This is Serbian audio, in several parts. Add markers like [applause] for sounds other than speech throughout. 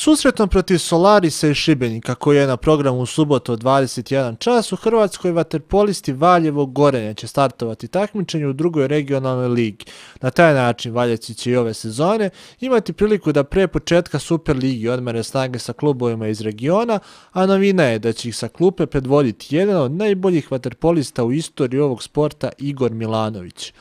Susretom protiv Solarisa i Šibenika, koji je na programu u subotu od 21 čas, u Hrvatskoj vaterpolisti Valjevo Gorenja će startovati takmičenje u drugoj regionalnoj ligi. Na taj način Valjevci će i ove sezone imati priliku da pre početka Super ligi odmere snage sa klubovima iz regiona, a novina je da će ih sa klupe predvoditi jedan od najboljih vaterpolista u istoriji ovog sporta Igor Milanović.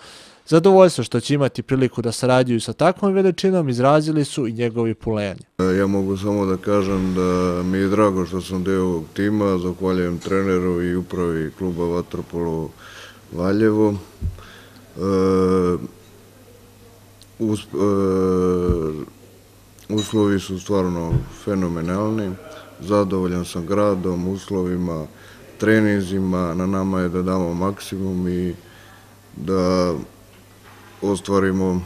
Zadovoljstvo što će imati priliku da sarađuju sa takvom veličinom izrazili su i njegovi puleni. Ja mogu samo da kažem da mi je drago što sam deo ovog tima, zahvaljujem treneru i upravi kluba Vatropolo Valjevo. E, e, uslovi su stvarno fenomenalni, zadovoljan sam gradom, uslovima, treninzima, na nama je da damo maksimum i da ostvarimo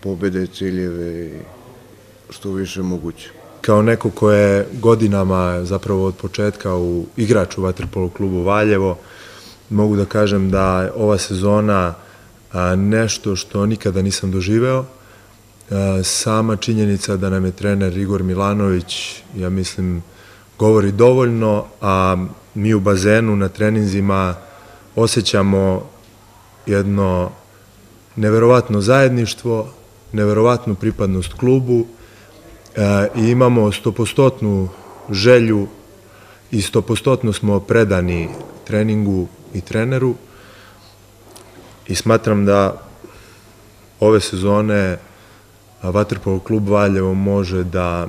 pobede, ciljeve i što više moguće. Kao neko ko je godinama zapravo od početka u igraču u Vatrpolu klubu Valjevo, mogu da kažem da je ova sezona nešto što nikada nisam doživeo. Sama činjenica da nam je trener Igor Milanović, ja mislim, govori dovoljno, a mi u bazenu na treninzima osjećamo jedno neverovatno zajedništvo, neverovatnu pripadnost klubu e, i imamo stopostotnu želju i stopostotno smo predani treningu i treneru i smatram da ove sezone Vatrpov klub Valjevo može da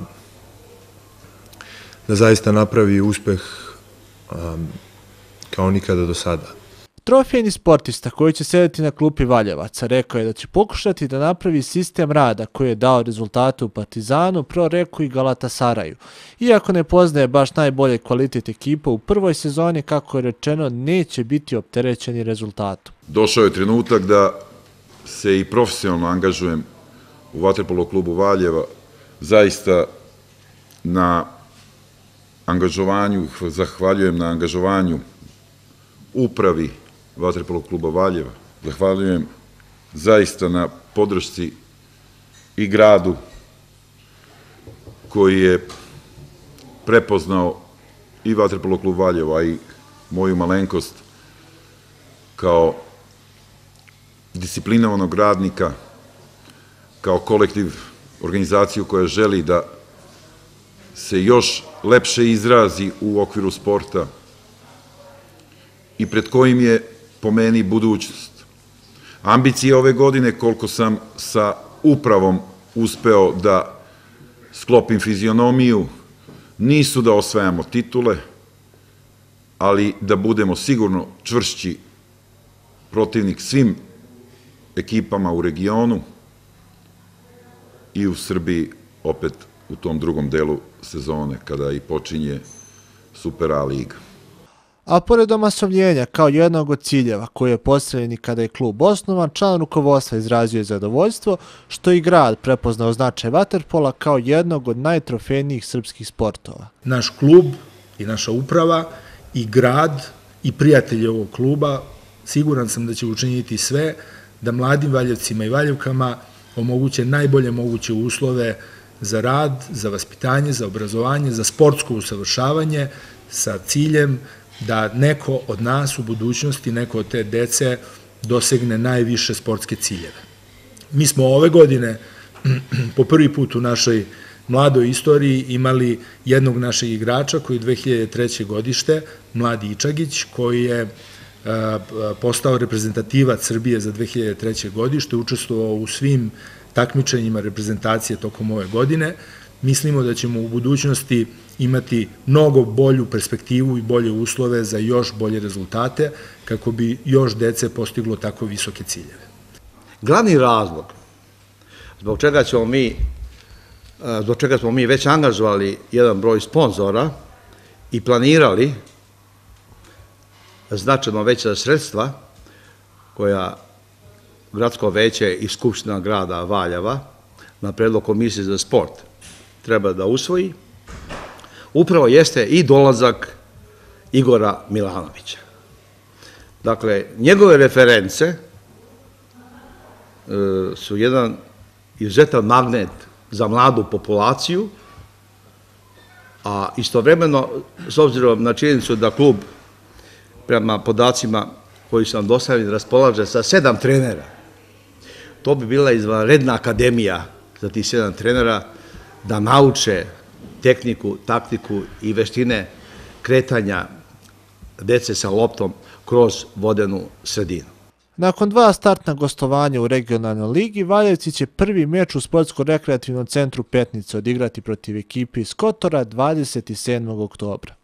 da zaista napravi uspeh kao nikada do sada. Trofejni sportista koji će sedeti na klupi Valjevaca rekao je da će pokušati da napravi sistem rada koji je dao rezultate u Partizanu, Pro Reku i Galatasaraju. Iako ne poznaje baš najbolje kvalitet ekipa, u prvoj sezoni, kako je rečeno, neće biti opterećeni rezultatom. Došao je trenutak da se i profesionalno angažujem u Vatrepolo klubu Valjeva, zaista na angažovanju, zahvaljujem na angažovanju upravi Vatrepolo kluba Valjeva. Zahvaljujem zaista na podršci i gradu koji je prepoznao i Vatrepolo klub Valjevo, i moju malenkost kao disciplinovanog radnika, kao kolektiv, organizaciju koja želi da se još lepše izrazi u okviru sporta i pred kojim je po meni budućnost. Ambicije ove godine, koliko sam sa upravom uspeo da sklopim fizionomiju, nisu da osvajamo titule, ali da budemo sigurno čvršći protivnik svim ekipama u regionu i u Srbiji opet u tom drugom delu sezone kada i počinje Super liga. A pored omasovljenja kao jednog od ciljeva koji je postavljeni kada je klub osnovan, član rukovodstva izrazio je zadovoljstvo što i grad prepoznao značaj Waterpola kao jednog od najtrofejnijih srpskih sportova. Naš klub i naša uprava i grad i prijatelji ovog kluba siguran sam da će učiniti sve da mladim valjevcima i valjevkama omoguće najbolje moguće uslove za rad, za vaspitanje, za obrazovanje, za sportsko usavršavanje sa ciljem da neko od nas u budućnosti, neko od te dece dosegne najviše sportske ciljeve. Mi smo ove godine [clears throat] po prvi put u našoj mladoj istoriji imali jednog našeg igrača koji je 2003. godište, mladi Ičagić, koji je postao reprezentativac Srbije za 2003. godište, učestvovao u svim takmičenjima reprezentacije tokom ove godine. Mislimo da ćemo u budućnosti imati mnogo bolju perspektivu i bolje uslove za još bolje rezultate kako bi još dece postiglo tako visoke ciljeve. Glavni razlog zbog čega ćemo mi e, zbog čega smo mi već angažovali jedan broj sponzora i planirali značajno veća sredstva koja gradsko veće i Skupština grada Valjava na predlog Komisije za sport treba da usvoji, upravo jeste i dolazak Igora Milanovića. Dakle, njegove reference e, su jedan izuzetan magnet za mladu populaciju A istovremeno, s obzirom na činjenicu da klub, prema podacima koji su nam dostavljeni, raspolaže sa sedam trenera, to bi bila izvanredna akademija za tih sedam trenera da nauče tehniku, taktiku i veštine kretanja dece sa loptom kroz vodenu sredinu. Nakon dva startna gostovanja u regionalnoj ligi, Valjevci će prvi meč u sportsko-rekreativnom centru Petnice odigrati protiv ekipe iz Kotora 27. oktobra.